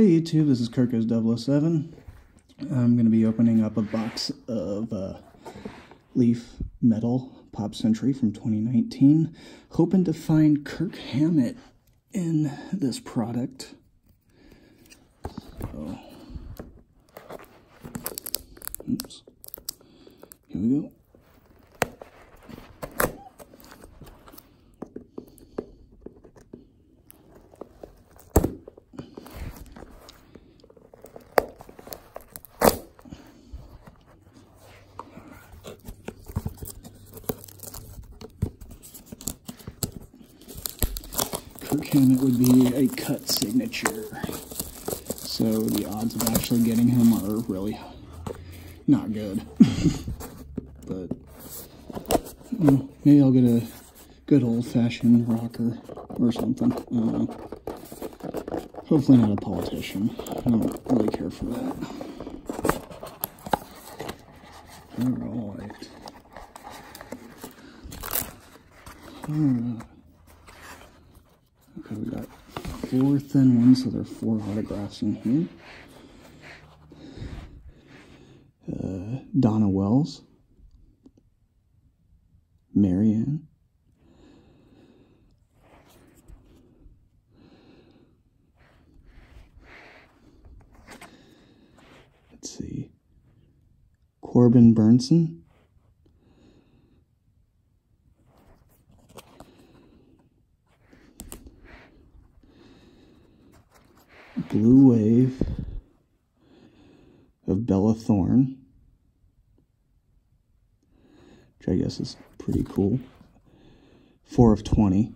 Hey YouTube, this is Kirkis007. I'm going to be opening up a box of uh, Leaf Metal Pop Century from 2019. Hoping to find Kirk Hammett in this product. So, oops. Here we go. Kirk it would be a cut signature. So the odds of actually getting him are really not good. but well, maybe I'll get a good old-fashioned rocker or something. Hopefully not a politician. I don't really care for that. Alright. Alright. Okay, we got four thin ones, so there are four autographs in here. Uh, Dawn Wells, Marianne, let's see, Corbin Bernsen. Blue Wave of Bella Thorne, which I guess is pretty cool. Four of 20.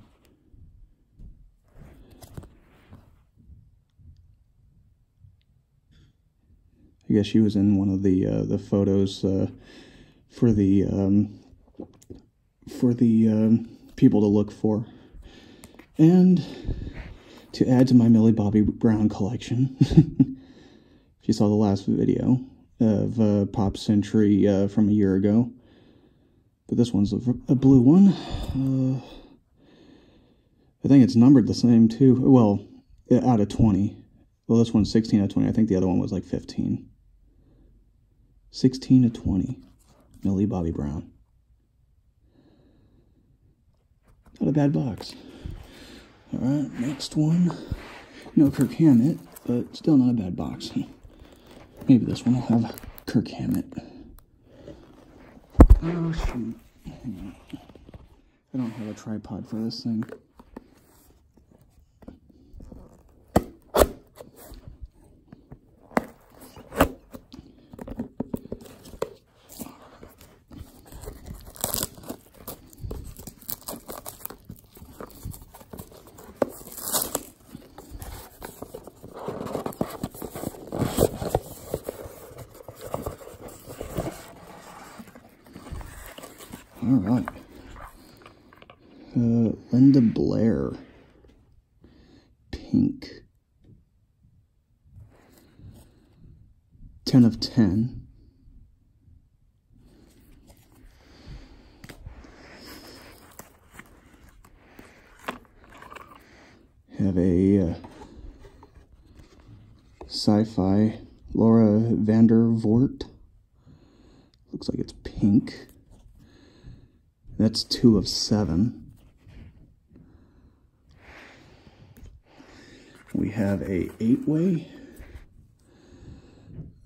I guess she was in one of the uh, the photos uh, for the um, for the um, people to look for, and to add to my Millie Bobby Brown collection. if you saw the last video of uh, Pop Century uh, from a year ago. But this one's a, a blue one. Uh, I think it's numbered the same too. Well, out of 20. Well, this one's 16 out of 20. I think the other one was like 15. 16 to 20. Millie Bobby Brown. Not a bad box. Alright, next one. No Kirk Hammett, but still not a bad box. Maybe this one will have Kirk Hammett. Oh, shoot. I don't have a tripod for this thing. All right. Uh, Linda Blair. Pink. 10 of 10. Have a uh, sci-fi Laura Vandervoort. Looks like it's pink. That's two of seven. We have a eight-way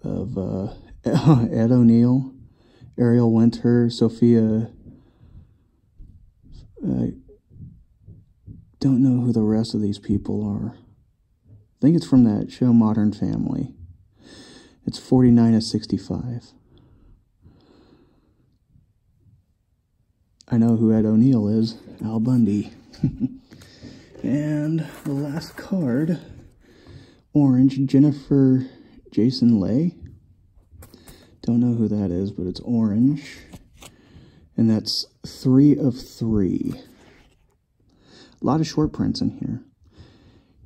of uh, Ed O'Neill, Ariel Winter, Sophia. I don't know who the rest of these people are. I think it's from that show Modern Family. It's 49 of 65. I know who Ed O'Neill is, Al Bundy. and the last card, orange, Jennifer Jason Leigh. Don't know who that is, but it's orange. And that's three of three. A lot of short prints in here.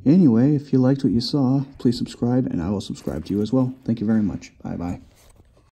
Anyway, if you liked what you saw, please subscribe, and I will subscribe to you as well. Thank you very much. Bye-bye.